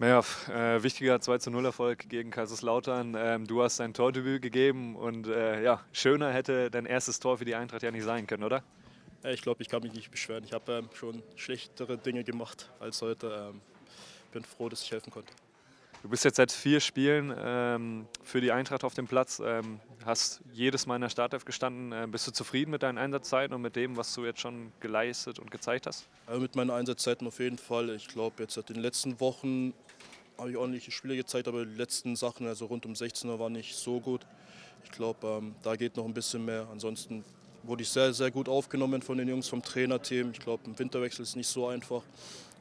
Merv, äh, wichtiger 2 0 Erfolg gegen Kaiserslautern. Ähm, du hast dein Tordebüt gegeben und äh, ja, schöner hätte dein erstes Tor für die Eintracht ja nicht sein können, oder? Ich glaube, ich kann mich nicht beschweren. Ich habe ähm, schon schlechtere Dinge gemacht als heute. Ähm, bin froh, dass ich helfen konnte. Du bist jetzt seit vier Spielen ähm, für die Eintracht auf dem Platz, ähm, hast jedes Mal in der Startelf gestanden. Äh, bist du zufrieden mit deinen Einsatzzeiten und mit dem, was du jetzt schon geleistet und gezeigt hast? Also mit meinen Einsatzzeiten auf jeden Fall. Ich glaube, jetzt seit den letzten Wochen habe ich ordentliche Spiele gezeigt, aber die letzten Sachen, also rund um 16 Uhr, waren nicht so gut. Ich glaube, ähm, da geht noch ein bisschen mehr. Ansonsten wurde ich sehr, sehr gut aufgenommen von den Jungs vom Trainerteam. Ich glaube, ein Winterwechsel ist nicht so einfach.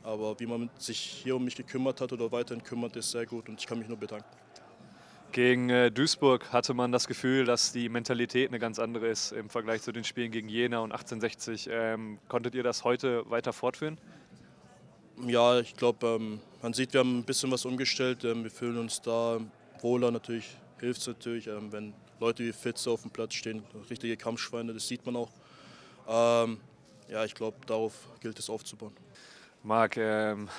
Aber wie man sich hier um mich gekümmert hat oder weiterhin kümmert, ist sehr gut und ich kann mich nur bedanken. Gegen äh, Duisburg hatte man das Gefühl, dass die Mentalität eine ganz andere ist im Vergleich zu den Spielen gegen Jena und 1860. Ähm, konntet ihr das heute weiter fortführen? Ja, ich glaube, ähm, man sieht, wir haben ein bisschen was umgestellt. Ähm, wir fühlen uns da wohler. Natürlich hilft es natürlich, ähm, wenn Leute wie Fitze auf dem Platz stehen, richtige Kampfschweine, das sieht man auch. Ähm, ja, ich glaube, darauf gilt es aufzubauen. Marc, ähm,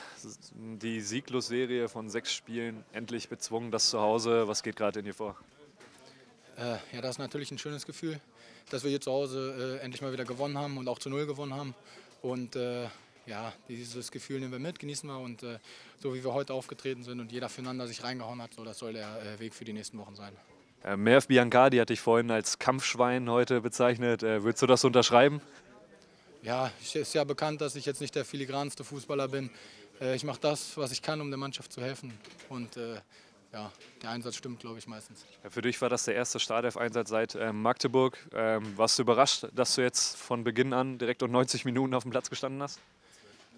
die Sieglos-Serie von sechs Spielen endlich bezwungen, das zu Hause. Was geht gerade in dir vor? Äh, ja, das ist natürlich ein schönes Gefühl, dass wir hier zu Hause äh, endlich mal wieder gewonnen haben und auch zu Null gewonnen haben. Und äh, ja, dieses Gefühl nehmen wir mit, genießen wir und äh, so wie wir heute aufgetreten sind und jeder füreinander sich reingehauen hat, so das soll der äh, Weg für die nächsten Wochen sein. Äh, Merv Biancardi hat dich vorhin als Kampfschwein heute bezeichnet. würdest du das unterschreiben? Ja, es ist ja bekannt, dass ich jetzt nicht der filigranste Fußballer bin. Äh, ich mache das, was ich kann, um der Mannschaft zu helfen. Und äh, ja, der Einsatz stimmt, glaube ich, meistens. Für dich war das der erste Startelf-Einsatz seit ähm, Magdeburg. Ähm, warst du überrascht, dass du jetzt von Beginn an direkt um 90 Minuten auf dem Platz gestanden hast?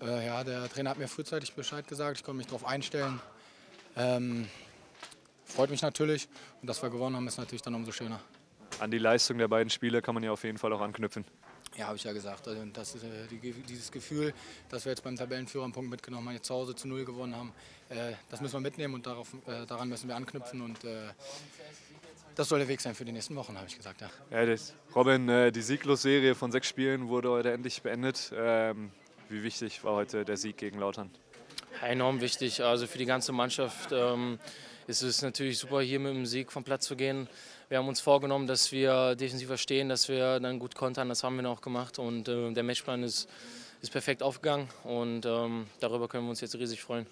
Äh, ja, der Trainer hat mir frühzeitig Bescheid gesagt. Ich konnte mich darauf einstellen. Ähm, freut mich natürlich. Und dass wir gewonnen haben, ist natürlich dann umso schöner. An die Leistung der beiden Spiele kann man ja auf jeden Fall auch anknüpfen. Ja, habe ich ja gesagt. Also das ist, äh, die, dieses Gefühl, dass wir jetzt beim Tabellenführer einen Punkt mitgenommen haben, jetzt zu Hause zu Null gewonnen haben, äh, das müssen wir mitnehmen und darauf, äh, daran müssen wir anknüpfen. Und äh, das soll der Weg sein für die nächsten Wochen, habe ich gesagt. Ja. ja das, Robin, äh, die Sieglos-Serie von sechs Spielen wurde heute endlich beendet. Ähm, wie wichtig war heute der Sieg gegen Lautern? Enorm wichtig. Also für die ganze Mannschaft ähm, ist es natürlich super, hier mit dem Sieg vom Platz zu gehen. Wir haben uns vorgenommen, dass wir defensiver stehen, dass wir dann gut kontern. Das haben wir noch gemacht und äh, der Matchplan ist, ist perfekt aufgegangen und ähm, darüber können wir uns jetzt riesig freuen.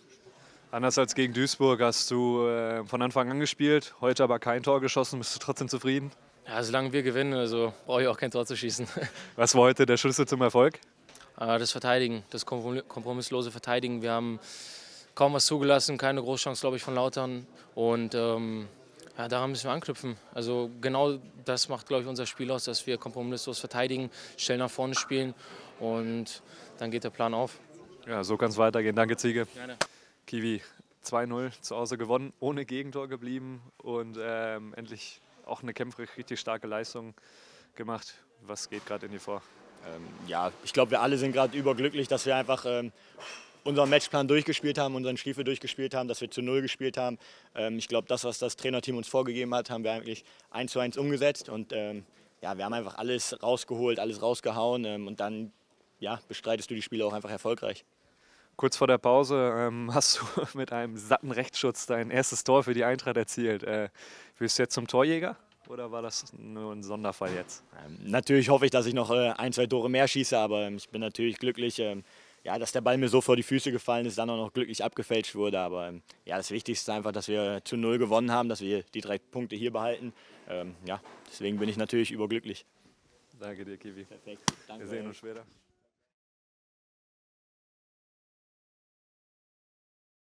Anders als gegen Duisburg hast du äh, von Anfang an gespielt, heute aber kein Tor geschossen. Bist du trotzdem zufrieden? Ja, solange wir gewinnen, also brauche ich auch kein Tor zu schießen. Was war heute der Schlüssel zum Erfolg? Äh, das Verteidigen, das kompromisslose Verteidigen. Wir haben kaum was zugelassen, keine Großchance, glaube ich, von Lautern. Und ähm, ja, daran müssen wir anknüpfen. Also genau das macht, glaube ich, unser Spiel aus, dass wir kompromisslos verteidigen, schnell nach vorne spielen und dann geht der Plan auf. Ja, so kann es weitergehen. Danke, Ziege. Gerne. Kiwi, 2-0 zu Hause gewonnen, ohne Gegentor geblieben und ähm, endlich auch eine kämpferisch richtig starke Leistung gemacht. Was geht gerade in dir vor? Ähm, ja, ich glaube, wir alle sind gerade überglücklich, dass wir einfach ähm, unseren Matchplan durchgespielt haben, unseren Stiefel durchgespielt haben, dass wir zu Null gespielt haben. Ähm, ich glaube, das, was das Trainerteam uns vorgegeben hat, haben wir eigentlich eins zu eins umgesetzt. Und ja, wir haben einfach alles rausgeholt, alles rausgehauen. Und dann ja, bestreitest du die Spiele auch einfach erfolgreich. Kurz vor der Pause ähm, hast du mit einem satten Rechtsschutz dein erstes Tor für die Eintracht erzielt. Äh, wirst du jetzt zum Torjäger? Oder war das nur ein Sonderfall jetzt? Ähm, natürlich hoffe ich, dass ich noch äh, ein, zwei Tore mehr schieße, aber ähm, ich bin natürlich glücklich, ähm, ja, dass der Ball mir so vor die Füße gefallen ist, dann auch noch glücklich abgefälscht wurde. Aber ähm, ja, das Wichtigste ist einfach, dass wir zu Null gewonnen haben, dass wir die drei Punkte hier behalten. Ähm, ja, deswegen bin ich natürlich überglücklich. Danke dir, Kiwi. Perfekt. Danke. Wir sehen uns später.